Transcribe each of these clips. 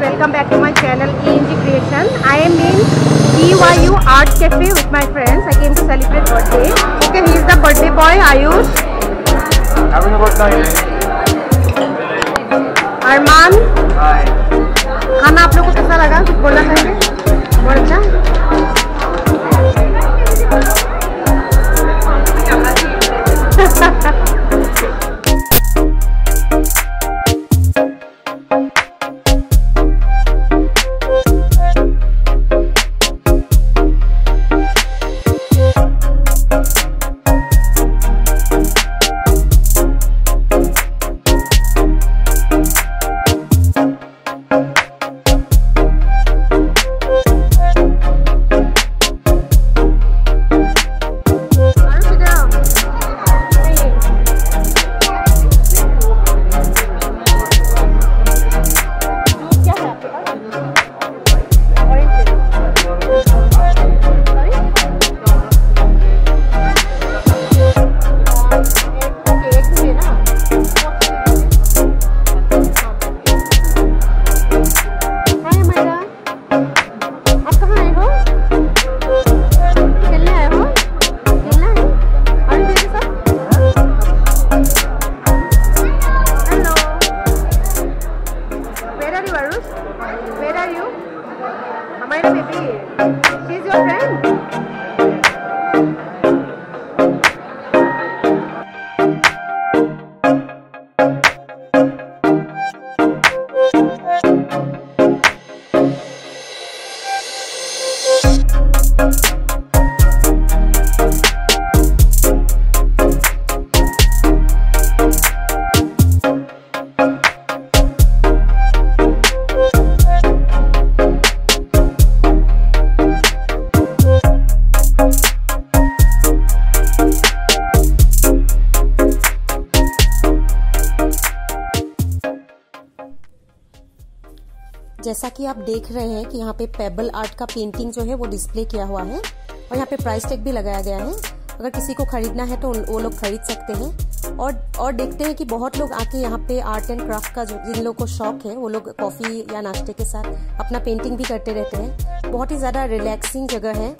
welcome back to my channel ANG Creation. I am in BYU Art Cafe with my friends. I came to celebrate birthday. Okay, he is the birthday boy Ayush. Having a good time. Thank जैसा कि आप देख रहे हैं कि यहाँ पे payable art का पेंटिंग जो है वो डिस्प्ले किया हुआ है और यहाँ पे प्राइस टैग भी लगाया गया है। अगर किसी को खरीदना है तो वो लोग खरीद सकते हैं। और और देखते हैं कि बहुत लोग आके यहाँ पे आर्ट एंड क्राफ्ट का जो जिन लोगों को शौक है, वो लोग कॉफ़ी या नाश्ते के साथ अपना पेंटिंग भी करते रहते हैं। बहुत ही ज़्यादा रिलैक्सिंग जगह है।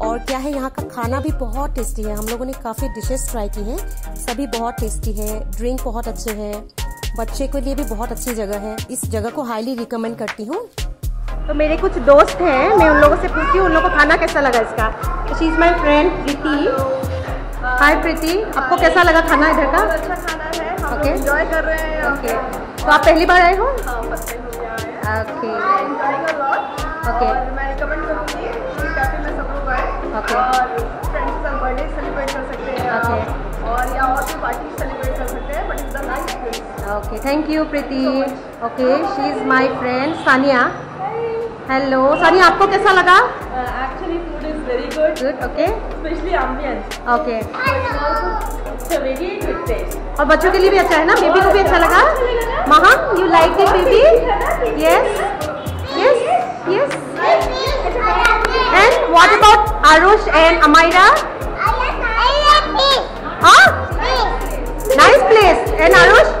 और क्या है, यहाँ का खाना भी बहुत टेस्टी है। हम लोगों ने काफ़ी डिशेस ट्राई की हैं। सभी बहुत टेस्टी है। ड्रिंक बहुत अच्छे हैं। बच्चे के लिए भी बहुत अच्छी जगह है। इस जगह को हाईली रिकमेंड करती हूँ। तो मेरे कुछ दोस्त हैं मैं उन लोगों से पूछती हूँ उन लोगों को खाना कैसा लगा इसका? She is my friend Preeti hi Preeti आपको कैसा लगा खाना इधर का? अच्छा खाना है हम Okay. एंजॉय कर रहे हैं ओके तो आप पहली बार आए हो? हाँ हो। है ओके लॉट Okay. और मैं रिकमेंड करूँगी कि कैफ़े सब लोग आए। Okay. और फ्रेंड्स के साथ बर्थडे सेलिब्रेट कर सकते हैं और या और भी पार्टी सेलिब्रेट कर सकते हैं but it's the nice okay thank you Preeti okay she is my friend Sania hello Sania आपको कैसा लगा? Actually food is very good good okay specially ambience okay it's a very good taste और बच्चों के लिए भी अच्छा है ना? बेबी को भी अच्छा लगा? Maha you like it baby yes yes yes and what about Aarush and Amayra हाँ नाइस प्लेस एंड आरुष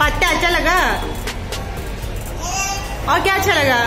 पत्ता अच्छा लगा। और क्या अच्छा लगा?